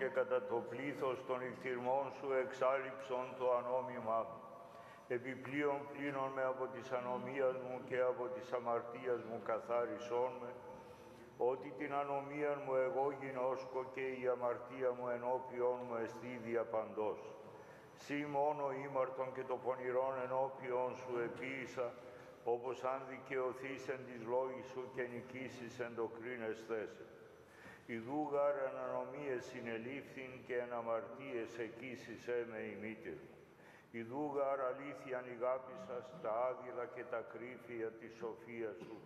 Και κατά το πλήθος των νυχτηρμών σου εξάλληψον το ανώμημά μου. Επιπλέον πλήνων με από της ανομίας μου και από της αμαρτίας μου καθάρισόν με, ότι την ανομία μου εγώ γινώσκω και η αμαρτία μου ενώπιον μου εστί διαπαντός. Σύ μόνο ήμαρτον και το πονηρόν ενώπιον σου επίησα, όπως αν δικαιωθείς εν της λόγης σου και νικήσεις εν το κρίνες θέσε. Ιδού γάρ ανανομίες συνελήφθην και εν αμαρτίες εκείσισέ με η μήτηρ μου. Ιδού γάρ αλήθειαν ηγάπησας τα άδειλα και τα κρύφια της σοφίας σου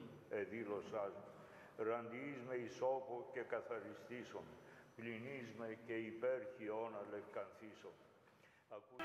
εδήλωσάς μου. Ραντιείς με ισόπο και καθαριστήσον, πληνείς με και υπέρ χιώνα λευκανθήσον. λάβετε,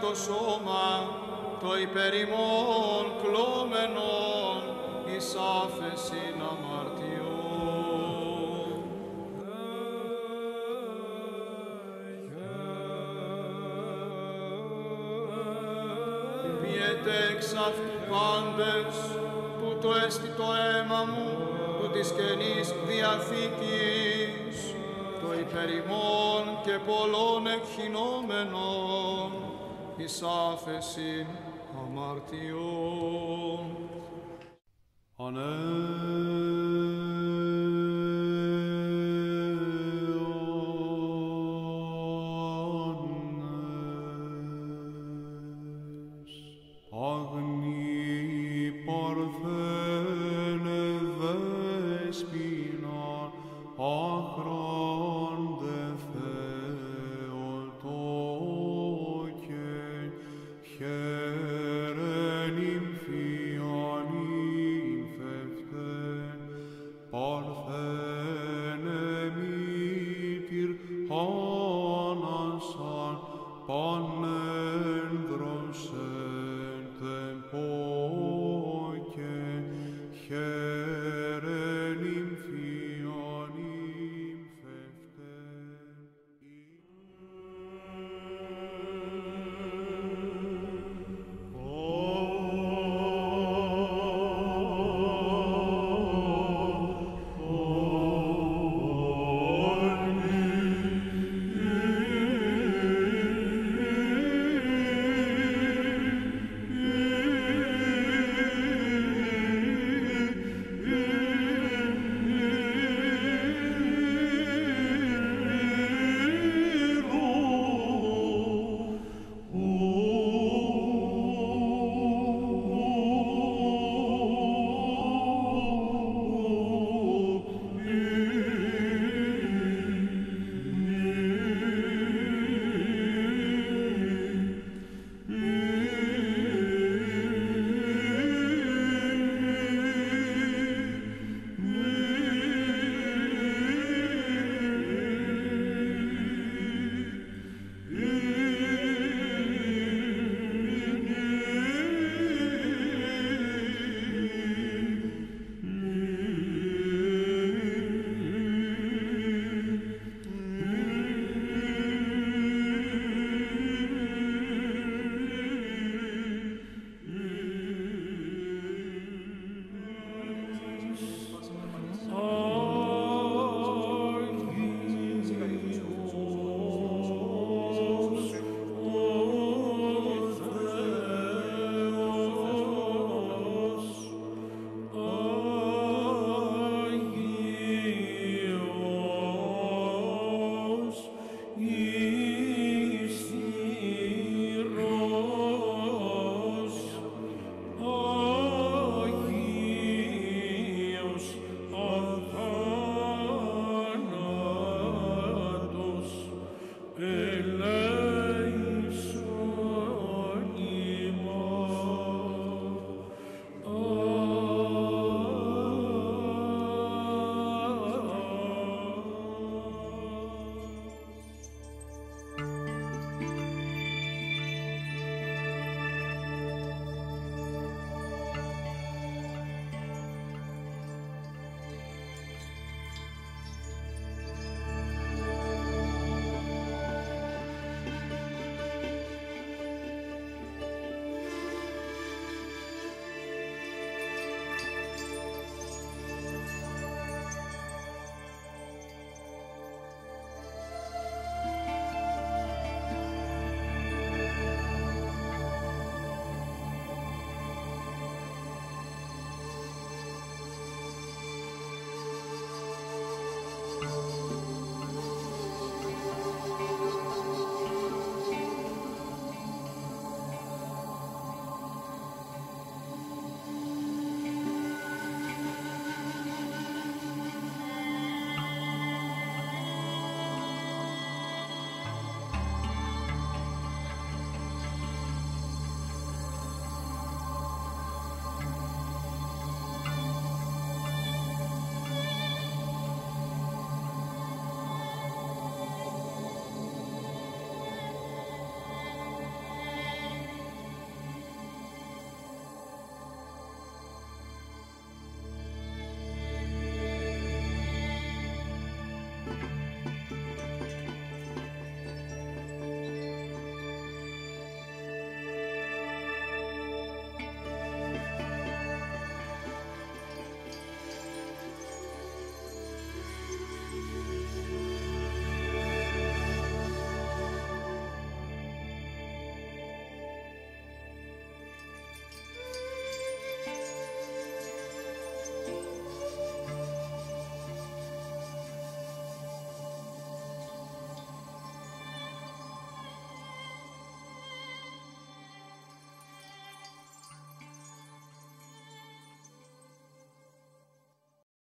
το σώμα, το υπερημών κλώμενον, εις άφεσιν αμαρτιών. Πιέτε εξ αυτού πάντες, τούτο έστι το αίμα μου, του της Καινής Διαθήκης, το υπερημών και πολλών εκχυνόμενων, εις άφεσιν αμαρτιών. Ανέ.